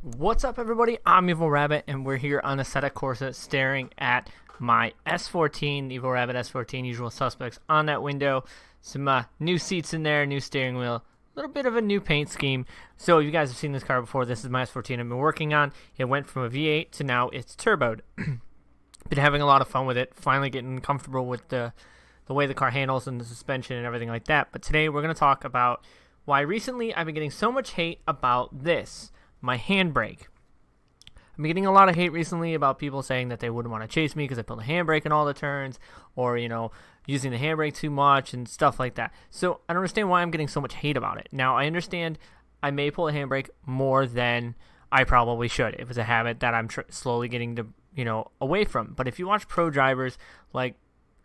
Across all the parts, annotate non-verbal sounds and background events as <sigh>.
What's up, everybody? I'm Evil Rabbit, and we're here on Assetto Corsa staring at my S14, Evil Rabbit S14, usual suspects on that window. Some uh, new seats in there, new steering wheel, a little bit of a new paint scheme. So, you guys have seen this car before. This is my S14 I've been working on. It went from a V8 to now it's turboed. <clears throat> been having a lot of fun with it, finally getting comfortable with the, the way the car handles and the suspension and everything like that. But today we're going to talk about why recently I've been getting so much hate about this my handbrake. I'm getting a lot of hate recently about people saying that they wouldn't want to chase me because I pull the handbrake in all the turns, or you know, using the handbrake too much and stuff like that. So I don't understand why I'm getting so much hate about it. Now I understand I may pull a handbrake more than I probably should. It was a habit that I'm slowly getting to you know away from. But if you watch pro drivers like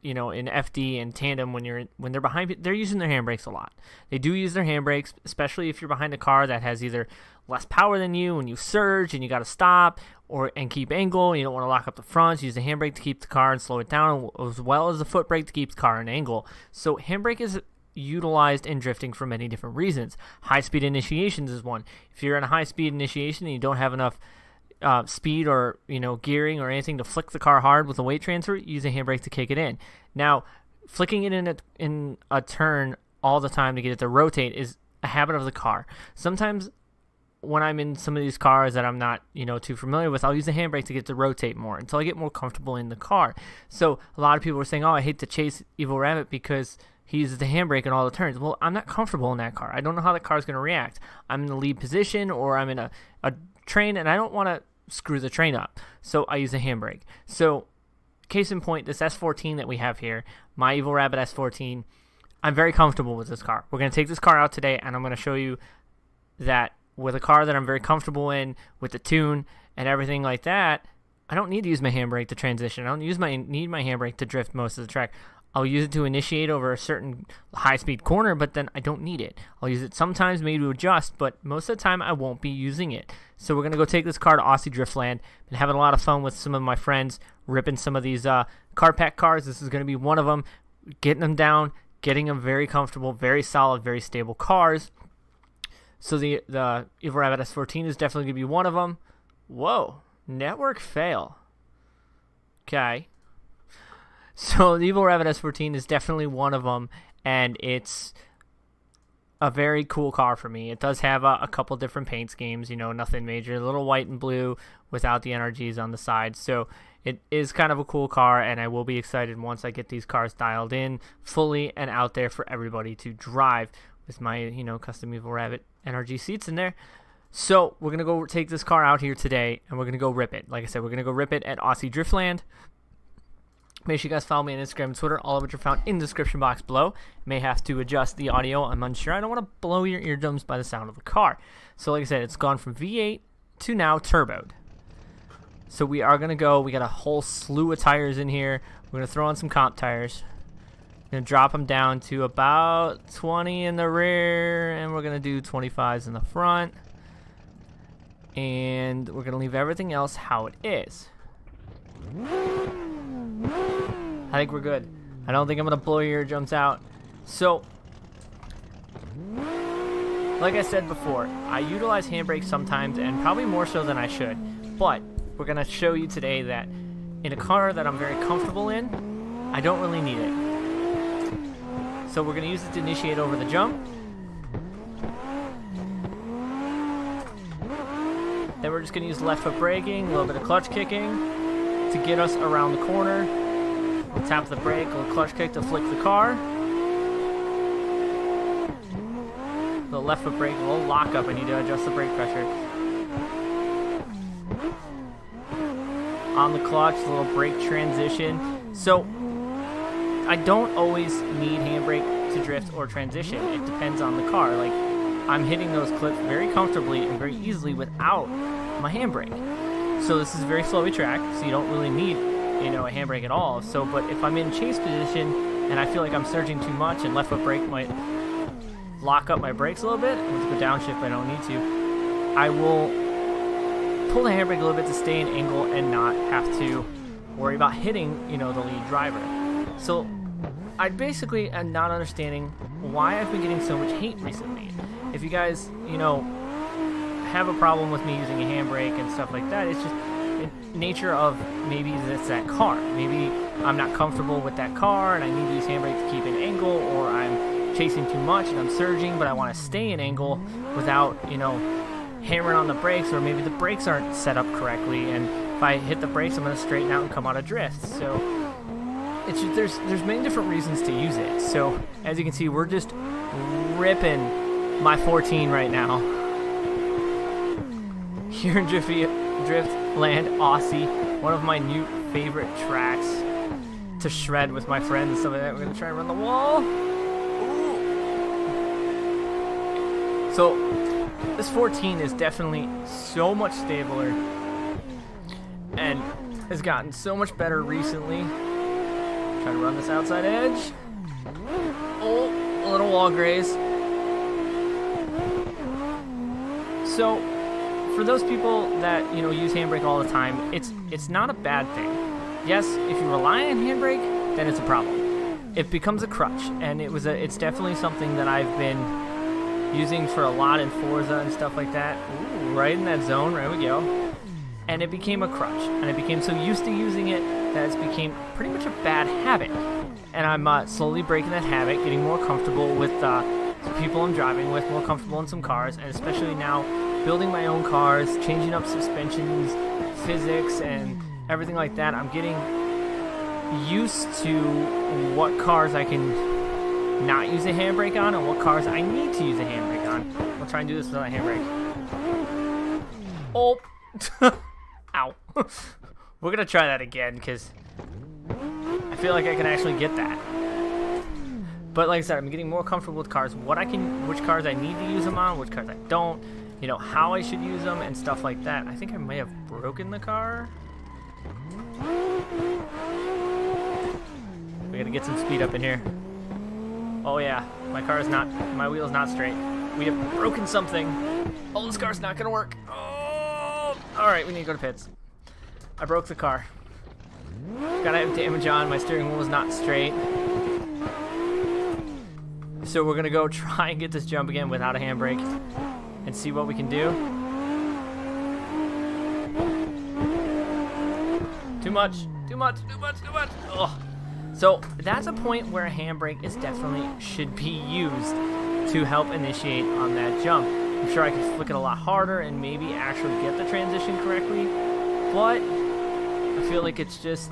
you know in FD and tandem when you're when they're behind they're using their handbrakes a lot. They do use their handbrakes, especially if you're behind a car that has either less power than you and you surge and you got to stop or and keep angle. You don't want to lock up the front. use the handbrake to keep the car and slow it down, as well as the foot brake to keep the car in angle. So handbrake is utilized in drifting for many different reasons. High speed initiations is one. If you're in a high speed initiation and you don't have enough uh, speed or you know gearing or anything to flick the car hard with a weight transfer, use a handbrake to kick it in. Now, flicking it in a, in a turn all the time to get it to rotate is a habit of the car. Sometimes when I'm in some of these cars that I'm not, you know, too familiar with, I'll use the handbrake to get to rotate more until I get more comfortable in the car. So a lot of people are saying, "Oh, I hate to chase Evil Rabbit because he uses the handbrake in all the turns." Well, I'm not comfortable in that car. I don't know how the car is going to react. I'm in the lead position or I'm in a, a train and I don't want to screw the train up. So I use the handbrake. So case in point, this S14 that we have here, my Evil Rabbit S14, I'm very comfortable with this car. We're going to take this car out today and I'm going to show you that with a car that I'm very comfortable in, with the tune and everything like that, I don't need to use my handbrake to transition. I don't use my need my handbrake to drift most of the track. I'll use it to initiate over a certain high speed corner, but then I don't need it. I'll use it sometimes maybe to adjust, but most of the time I won't be using it. So we're gonna go take this car to Aussie Driftland. Been having a lot of fun with some of my friends, ripping some of these uh, car pack cars. This is gonna be one of them. Getting them down, getting them very comfortable, very solid, very stable cars. So the the Evil Rabbit S14 is definitely gonna be one of them. Whoa, network fail. Okay. So <laughs> the Evil Rabbit S14 is definitely one of them, and it's a very cool car for me. It does have a, a, couple different paint schemes, you know, nothing major. A little white and blue without the NRGs on the side. So it is kind of a cool car, and I will be excited once I get these cars dialed in fully and out there for everybody to drive with my, you know, custom Evil Rabbit NRG seats in there. So we're gonna go take this car out here today, and we're gonna go rip it. Like I said, we're gonna go rip it at Aussie Driftland. Make sure you guys follow me on Instagram and Twitter, all of which are found in the description box below. May have to adjust the audio. I'm unsure. I don't want to blow your eardrums by the sound of the car. So, like I said, it's gone from V8 to now turboed. So we are gonna go. We got a whole slew of tires in here. We're gonna throw on some comp tires. Gonna drop them down to about 20 in the rear, and we're gonna do 25s in the front. And we're gonna leave everything else how it is. I think we're good. I don't think I'm gonna blow your jumps out. So, like I said before, I utilize handbrakes sometimes and probably more so than I should. But we're gonna show you today that in a car that I'm very comfortable in, I don't really need it. So we're gonna use it to initiate over the jump. Then we're just gonna use left foot braking, a little bit of clutch kicking to get us around the corner. Tap the brake, a little clutch kick to flick the car. The left foot brake, a little lock up. I need to adjust the brake pressure. On the clutch, a little brake transition. So, I don't always need handbrake to drift or transition. It depends on the car. Like, I'm hitting those clips very comfortably and very easily without my handbrake. So this is a very slowy track, so you don't really need you know, a handbrake at all. So, but if I'm in chase position and I feel like I'm surging too much and left foot brake might lock up my brakes a little bit, with the downshift I don't need to, I will pull the handbrake a little bit to stay in angle and not have to worry about hitting, you know, the lead driver. So I basically am not understanding why I've been getting so much hate recently. If you guys, you know, have a problem with me using a handbrake and stuff like that. It's just nature of maybe it's that car. Maybe I'm not comfortable with that car and I need to use handbrake to keep an angle, or I'm chasing too much and I'm surging, but I want to stay in angle without, you know, hammering on the brakes, or maybe the brakes aren't set up correctly, and if I hit the brakes, I'm going to straighten out and come out of drift. So it's just, there's there's many different reasons to use it. So as you can see, we're just ripping my 14 right now. <laughs> Here in Drift, Driftland Aussie, one of my new favorite tracks to shred with my friends stuff that. We're gonna try and run the wall. So this 14 is definitely so much stabler and has gotten so much better recently. Try to run this outside edge. Oh, a little wall graze. So, for those people that you know use handbrake all the time, it's it's not a bad thing. Yes, if you rely on handbrake, then it's a problem. It becomes a crutch, and it was a it's definitely something that I've been using for a lot in Forza and stuff like that. Ooh, right in that zone, right we go and it became a crutch. And I became so used to using it that it's became pretty much a bad habit. And I'm uh, slowly breaking that habit, getting more comfortable with uh, the people I'm driving with, more comfortable in some cars, and especially now building my own cars, changing up suspensions, physics, and everything like that. I'm getting used to what cars I can not use a handbrake on and what cars I need to use a handbrake on. We'll try and do this without a handbrake. Oh! <laughs> Ow. <laughs> We're gonna try that again, because I feel like I can actually get that. But like I said, I'm getting more comfortable with cars. What I can, which cars I need to use them on, which cars I don't, you know, how I should use them and stuff like that. I think I may have broken the car. We gotta get some speed up in here. Oh yeah, my car is not, my wheel is not straight. We have broken something. Oh, this car's not gonna work. Oh, all right, we need to go to pits. I broke the car. Gotta have damage on. My steering wheel is not straight. So we're gonna go <laughs> try and get this jump again without a handbrake and see what we can do. Too much, too much, too much, too much. Ugh. So that's a point where a handbrake is definitely should be used to help initiate on that jump. I'm sure I could flick it a lot harder and maybe actually get the transition correctly, but I feel like it's just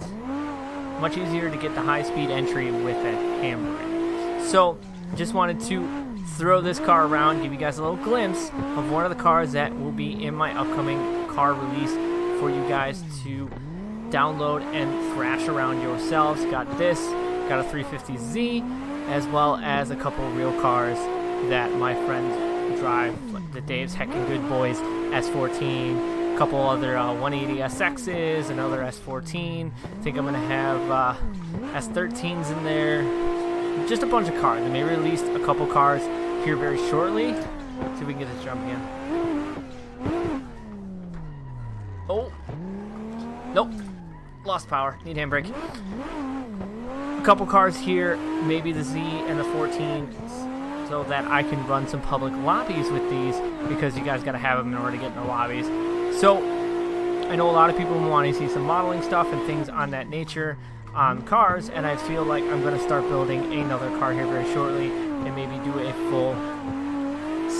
much easier to get the high speed entry with a handbrake. So just wanted to throw this car around, give you guys a little glimpse of one of the cars that will be in my upcoming car release for you guys to download and thrash around yourselves. Got this, got a 350Z, as well as a couple real cars that my friends drive, like the Dave's Heckin' Good Boys S14, a couple other uh, 180 SXs, another S14. I think I'm to have uh, S13s in there. Just a bunch of cars. They may release a couple cars here very shortly. Let's see if we can get this jump again. Oh. Nope. Lost power. Need handbrake. A couple cars here, maybe the Z and the 14 so that I can run some public lobbies with these because you guys got to have them in order to get in the lobbies. So, I know a lot of people want to see some modeling stuff and things on that nature on cars, and I feel like I'm going to start building another car here very shortly and maybe do a full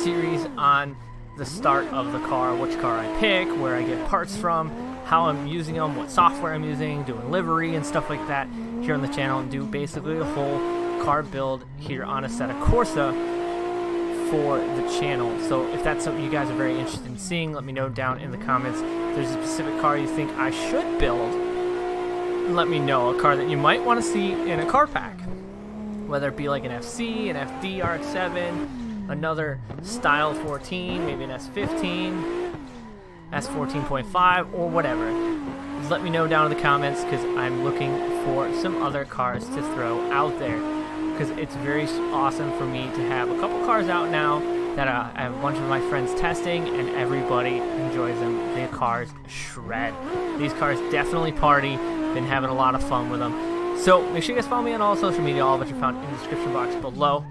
series on the start of the car, which car I pick, where I get parts from, how I'm using them, what software I'm using, doing livery and stuff like that here on the channel, and do basically a whole car build here on Assetto Corsa for the channel. So if that's something you guys are very interested in seeing, let me know down in the comments. If there's a specific car you think I should build, let me know. A car that you might want to see in a car pack. Whether it be like an FC, an FD RX-7, another Style 14, maybe an S15, S14.5, or whatever. Just let me know down in the comments because I'm looking for some other cars to throw out there because it's very awesome for me to have a couple cars out now that I have a bunch of my friends testing, and everybody enjoys them. The cars shred. These cars definitely party. Been having a lot of fun with them. So make sure you guys follow me on all social media, all of which are found in the description box below.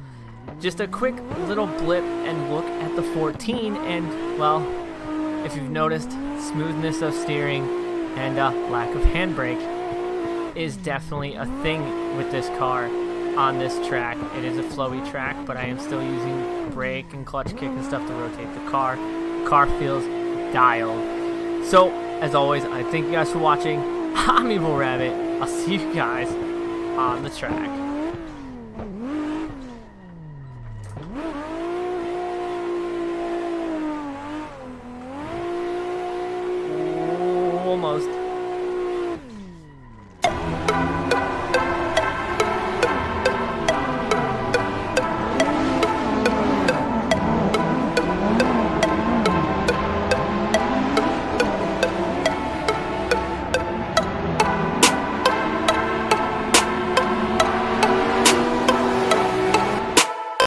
Just a quick little blip and look at the 14, and well, if you've noticed, smoothness of steering and uh, lack of handbrake is definitely a thing with this car on this track. It is a flowy track, but I am still using brake and clutch kick and stuff to rotate the car. Car feels dialed. So, as always, I thank you guys for watching. <laughs> I'm Evil Rabbit. I'll see you guys on the track.